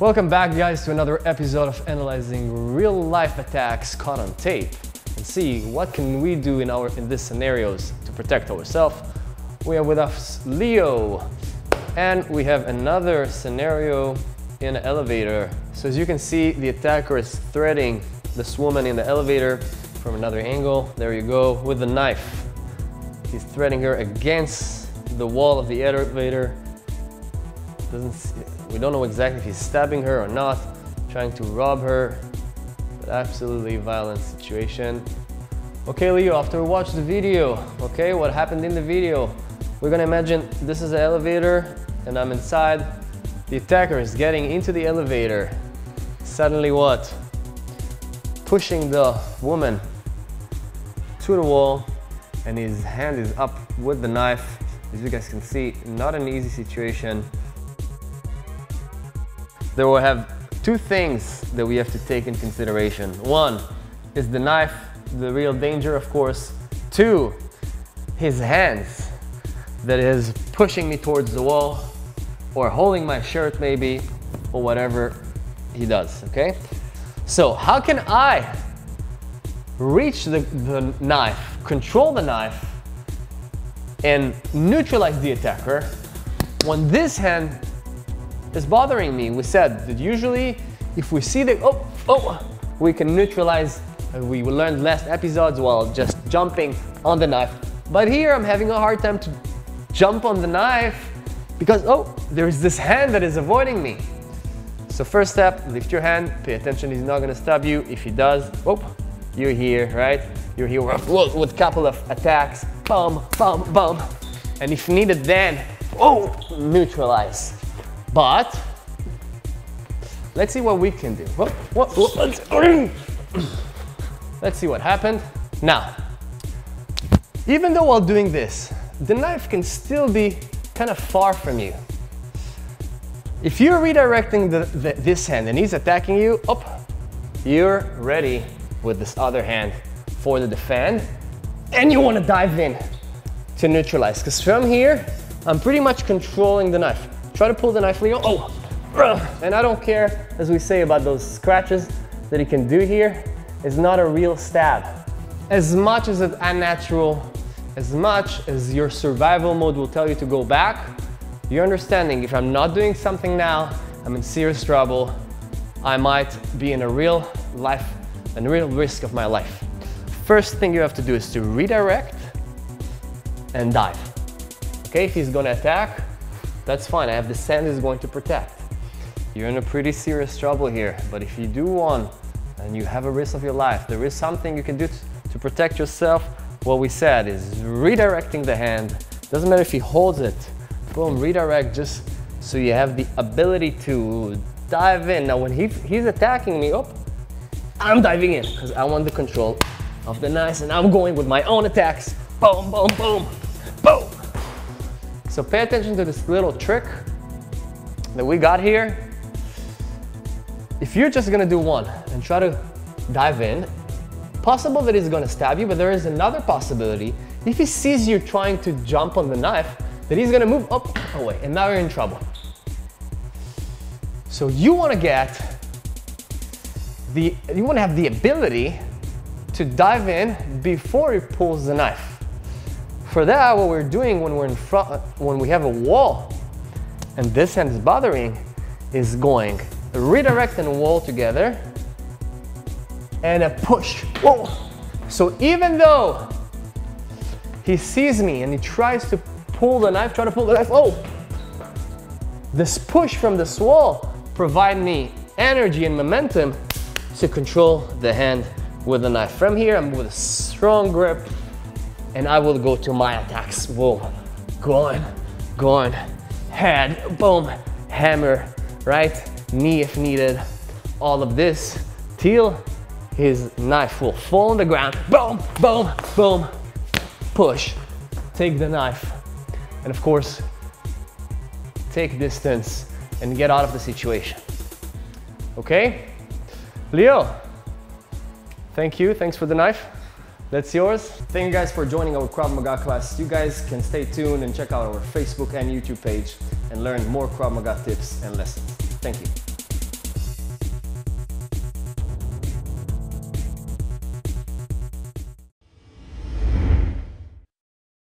Welcome back guys to another episode of analyzing real life attacks caught on tape and see what can we do in our in these scenarios to protect ourselves. We have with us Leo and we have another scenario in an elevator. So as you can see the attacker is threading this woman in the elevator from another angle. There you go with the knife. He's threading her against the wall of the elevator. Doesn't see, we don't know exactly if he's stabbing her or not, trying to rob her, but absolutely violent situation. Okay, Leo, after we watch the video, okay, what happened in the video? We're gonna imagine this is an elevator and I'm inside. The attacker is getting into the elevator. Suddenly what? Pushing the woman to the wall and his hand is up with the knife. As you guys can see, not an easy situation. There will have two things that we have to take in consideration. One is the knife, the real danger, of course. Two, his hands that is pushing me towards the wall or holding my shirt maybe or whatever he does, okay? So how can I reach the, the knife, control the knife, and neutralize the attacker when this hand is bothering me. We said that usually if we see the, oh, oh, we can neutralize, uh, we learned last episodes while just jumping on the knife. But here I'm having a hard time to jump on the knife because, oh, there's this hand that is avoiding me. So first step, lift your hand, pay attention, he's not gonna stab you. If he does, oh, you're here, right? You're here with a couple of attacks, bum, bum, bum. And if needed then, oh, neutralize. But let's see what we can do. What, what, what, let's, see what happened. Now, even though while doing this, the knife can still be kind of far from you. If you're redirecting the, the, this hand and he's attacking you, up, you're ready with this other hand for the defend, and you want to dive in to neutralize. Because from here, I'm pretty much controlling the knife. Try to pull the knife, Leo. Oh, and I don't care, as we say about those scratches that he can do here, it's not a real stab. As much as it's unnatural, as much as your survival mode will tell you to go back, you're understanding if I'm not doing something now, I'm in serious trouble. I might be in a real life, a real risk of my life. First thing you have to do is to redirect and dive. Okay, if he's gonna attack, that's fine. I have the sand is going to protect. You're in a pretty serious trouble here, but if you do one and you have a risk of your life, there is something you can do to protect yourself. What we said is redirecting the hand. Doesn't matter if he holds it. Boom, redirect just so you have the ability to dive in. Now when he, he's attacking me, oh, I'm diving in because I want the control of the knife and I'm going with my own attacks. Boom, boom, boom, boom. So pay attention to this little trick that we got here. If you're just gonna do one and try to dive in, possible that he's gonna stab you, but there is another possibility. If he sees you trying to jump on the knife, that he's gonna move up away, and now you're in trouble. So you wanna get the, you wanna have the ability to dive in before he pulls the knife. For that, what we're doing when we're in front, when we have a wall and this hand is bothering, is going redirect and wall together and a push. Whoa! So even though he sees me and he tries to pull the knife, try to pull the knife, oh! This push from this wall provide me energy and momentum to control the hand with the knife. From here, I'm with a strong grip and I will go to my attacks. Boom, going, going, head, boom, hammer, right? Knee if needed. All of this till his knife will fall on the ground. Boom, boom, boom, push. Take the knife. And of course, take distance and get out of the situation. Okay? Leo, thank you. Thanks for the knife. That's yours. Thank you guys for joining our Krav Maga class. You guys can stay tuned and check out our Facebook and YouTube page and learn more Krav Maga tips and lessons. Thank you.